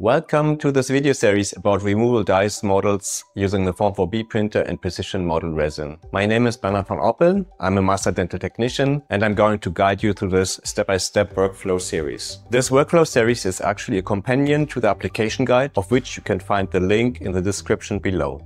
Welcome to this video series about removable dies models using the Form 4B printer and precision model resin. My name is Bernhard von Oppeln. I'm a master dental technician and I'm going to guide you through this step-by-step -step workflow series. This workflow series is actually a companion to the application guide of which you can find the link in the description below.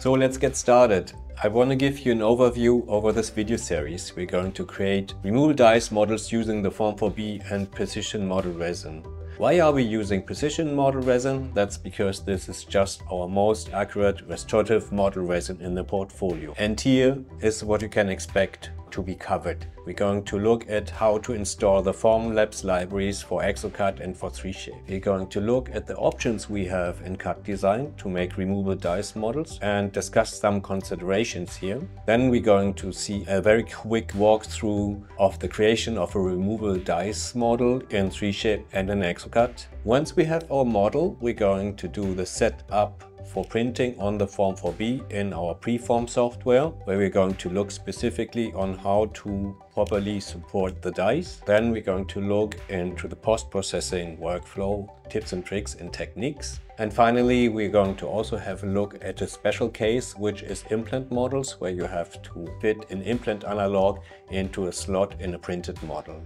So let's get started. I want to give you an overview over this video series. We're going to create removable dies models using the Form 4B and Precision Model Resin. Why are we using Precision Model Resin? That's because this is just our most accurate restorative model resin in the portfolio. And here is what you can expect to be covered. We're going to look at how to install the Formlabs libraries for Exocad and for 3Shape. We're going to look at the options we have in CAD design to make removable dies models and discuss some considerations here. Then we're going to see a very quick walkthrough of the creation of a removable dies model in 3Shape and in Exocad. Once we have our model, we're going to do the setup for printing on the Form 4B in our PreForm software, where we're going to look specifically on how to properly support the dies. Then we're going to look into the post-processing workflow, tips and tricks and techniques. And finally, we're going to also have a look at a special case, which is implant models, where you have to fit an implant analog into a slot in a printed model.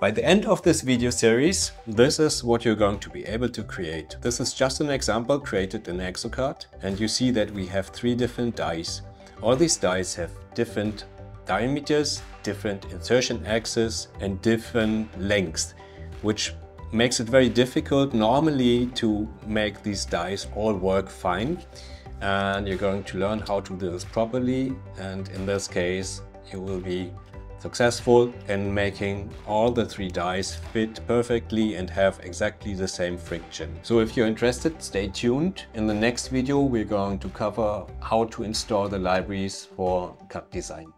By the end of this video series, this is what you're going to be able to create. This is just an example created in Exocad and you see that we have three different dies. All these dies have different diameters, different insertion axes and different lengths, which makes it very difficult normally to make these dies all work fine. And you're going to learn how to do this properly. And in this case, you will be successful in making all the three dies fit perfectly and have exactly the same friction. So if you're interested, stay tuned. In the next video, we're going to cover how to install the libraries for CAD design.